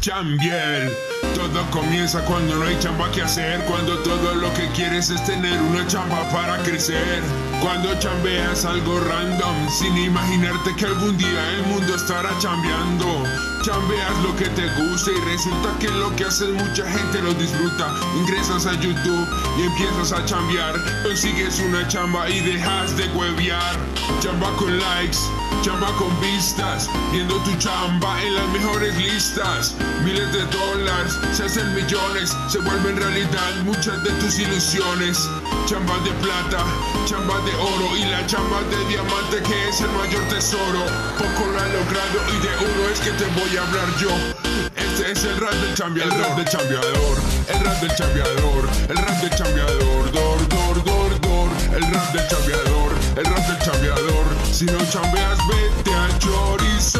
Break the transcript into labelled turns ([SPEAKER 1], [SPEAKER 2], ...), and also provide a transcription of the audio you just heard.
[SPEAKER 1] Chambiel. Todo comienza cuando no hay chamba que hacer, cuando todo lo que quieres es tener una chamba para crecer. Cuando chambeas algo random, sin imaginarte que algún día el mundo estará chambeando. Chambeas lo que te gusta y resulta que lo que haces mucha gente lo disfruta. Ingresas a YouTube y empiezas a chambear, consigues una chamba y dejas de huevear. Chamba con likes, chamba con vistas, viendo tu chamba en las mejores listas. Miles de dólares, se hacen millones, se vuelven realidad muchas de tus ilusiones. Chamba de plata, chamba de oro y la chamba de diamante que es el mayor tesoro. Poco lo han logrado y de uno es que te voy a hablar yo. Este es el rap del chambeador, el rap del chambeador, el rap del chambeador, el rap Si no chambeas, vete a chorizo,